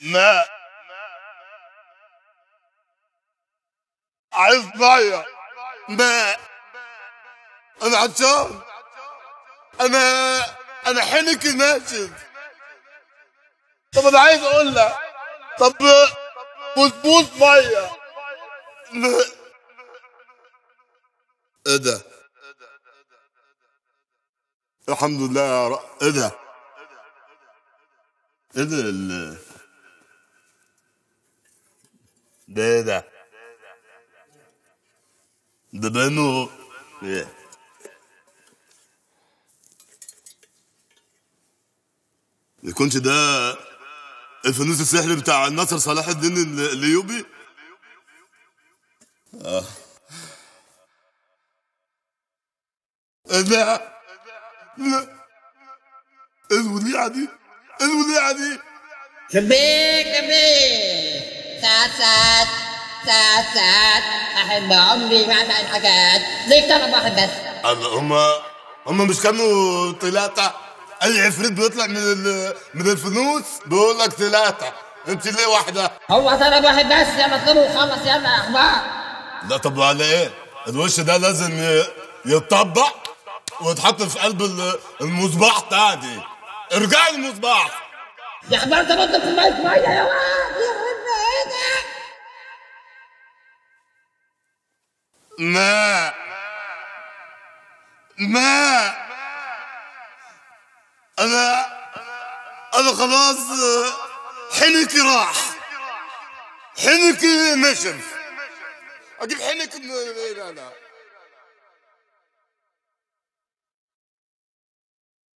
ما عايز ميه ما أنا عطشان أنا أنا حنك ناشف طب أنا عايز أقول لك. طب بوس ميه إيه ده؟ الحمد لله يا رب. إيه ده؟ إيه ده ده إيه ده إيه يكونش ده الفانوس السحري بتاع الناصر صلاح الدين ال- الأيوبي؟ آه. لا. إيه الوليعه دي الوليعه دي. شبيك شبيك ساعات ساعات ساعات. ساعات أحب عمري ما أسعد حاجات ليك طلب واحد بس. الله هما هما مش كانوا ثلاثة أي عفريت بيطلع من ال... من الفانوس بيقول لك ثلاثة أنت ليه واحدة؟ هو طلب واحد بس. يلا اطلبوا وخلص. يلا يا أخبار. لا طب على إيه؟ الوش ده لازم. يتطبق ويتحط في قلب ال- المصباح تاني ارجع المصباح. يا أخبار تبطل في المية مية يا واد. ما ما أنا أنا خلاص حنكي راح. حنكي نشف أجيب حنك لا لا.